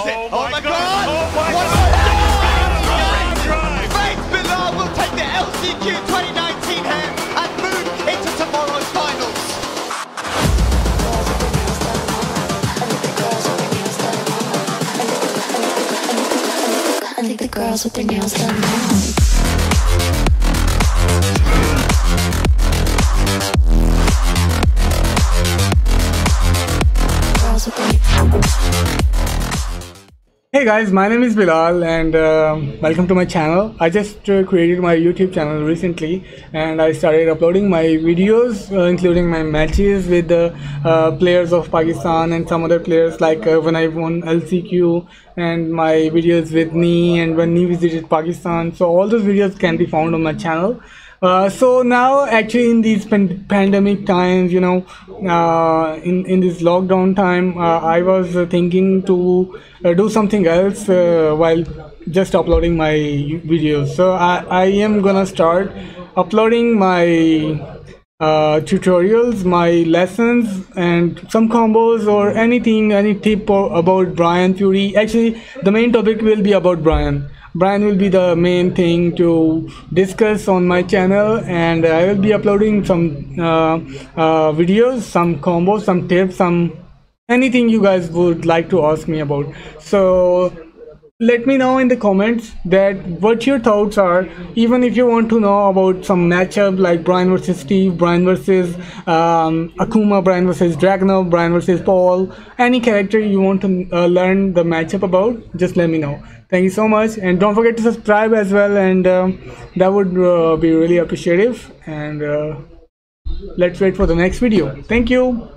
Is it? Oh, oh my God. Oh my What God. a Faith Bilal will take the LCQ 2019 here and move into tomorrow's finals. I think the girls with their nails done now. Hey guys, my name is Bilal and um welcome to my channel. I just uh, created my YouTube channel recently and I started uploading my videos uh, including my matches with the uh, players of Pakistan and some other players like uh, when I won LCQ and my videos with Knee and when Knee visited Pakistan. So all those videos can be found on my channel. Uh, so now actually in these pan- pandemic times you know uh, in in this lockdown time uh, i was thinking to uh, do something else uh, while just uploading my videos. So i i am gonna start uploading my uh, tutorials my lessons and some combos or anything any tip or, about bryan fury actually the main topic will be about bryan Bryan will be the main thing to discuss on my channel and I will be uploading some uh, uh, videos, some combos, some tips, some anything you guys would like to ask me about. So let me know in the comments that what your thoughts are even if you want to know about some matchup like Bryan versus Steve, Bryan versus um, Akuma, Bryan versus Dragunov, Bryan versus Paul, any character you want to uh, learn the matchup about, just let me know. Thank you so much, and don't forget to subscribe as well, and um, that would uh, be really appreciative. And uh, let's wait for the next video. Thank you.